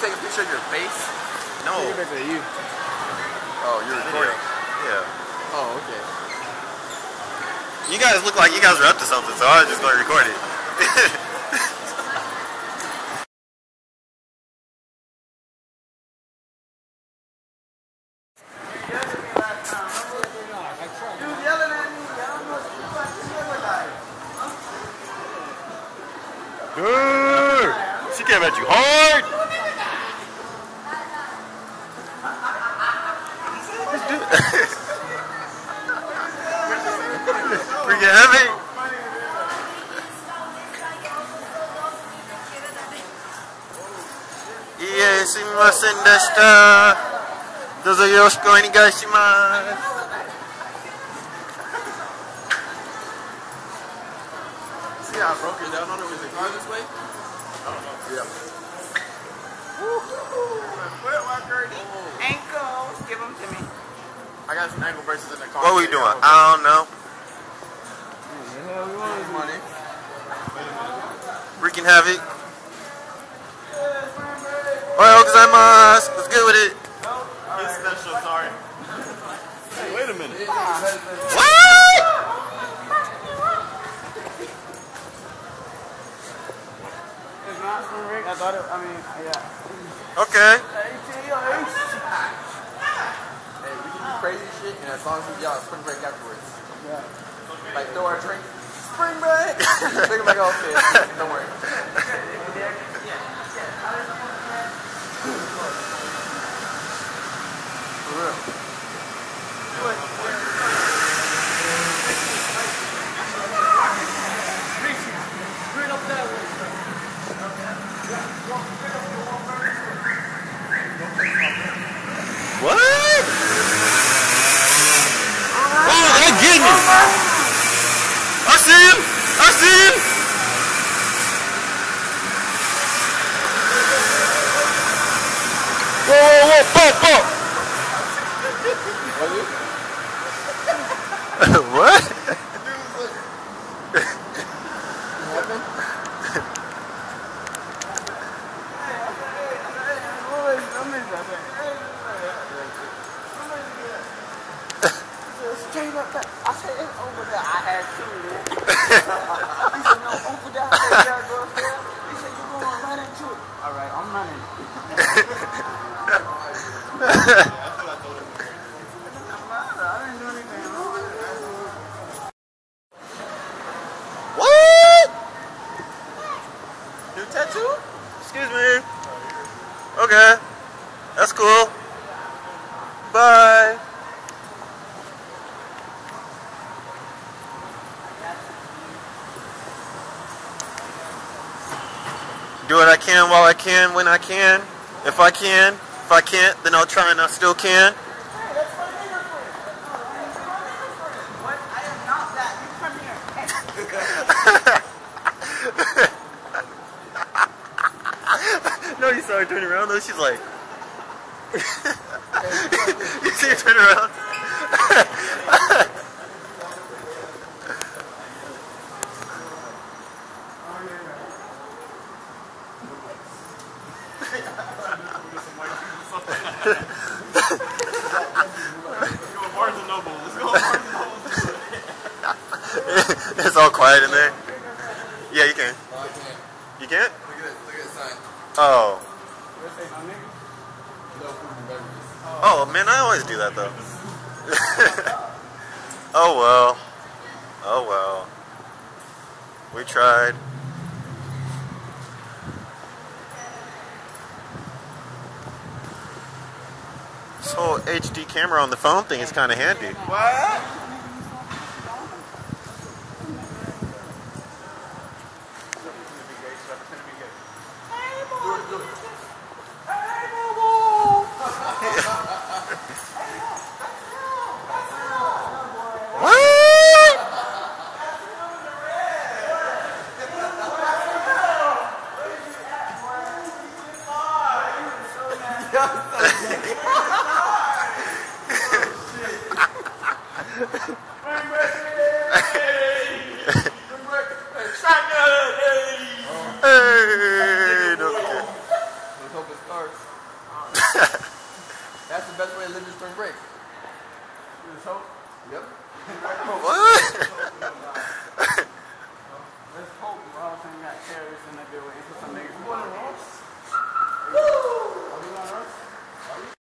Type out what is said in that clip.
take a picture of your face? No. Take a picture of you. Oh, you're recording. Yeah. Oh, okay. You guys look like you guys were up to something, so I was just gonna record it. Dude, she came at you hard. Freaking heavy. Yeah, すみませんでした。どうぞよろしくお願いします。 See how I broke it down on it? Was it car this way? Yeah. Footworker. Ankles, give them to me. I got some ankle braces in the car. What we doing? I don't know. Freaking havoc. Oyo gozaimasu. What's good with it? He's special, sorry. Hey, wait a minute. What? It's not from Rick. I thought it, I mean, yeah. Okay. Hey, we can do crazy shit, and as long as we yell spring break afterwards. Yeah. Like, throw our drink. Spring break! Think like, okay, don't worry. For real. What? Oh, they're getting it. I see him. I see him. Whoa, whoa, whoa, whoa, whoa. what? Straight up. I said, it's over there. I had two. he said, no, over there. I said, yeah, go. He said, you're going right into it. All right, I'm running. What? New tattoo? Excuse me. Okay. That's cool. Bye. Do what I can while I can, when I can. If I can. If I can't, then I'll try and I still can. No, you saw her turn around though. She's like. you see her turn around? it's all quiet in there. Yeah, you can. No, I can't. You can't? Look at it. Look at the sign. Oh. No food and beverages. Oh man, I always do that though. oh well. Oh well. We tried. This whole HD camera on the phone thing is kind of handy. What? What? ação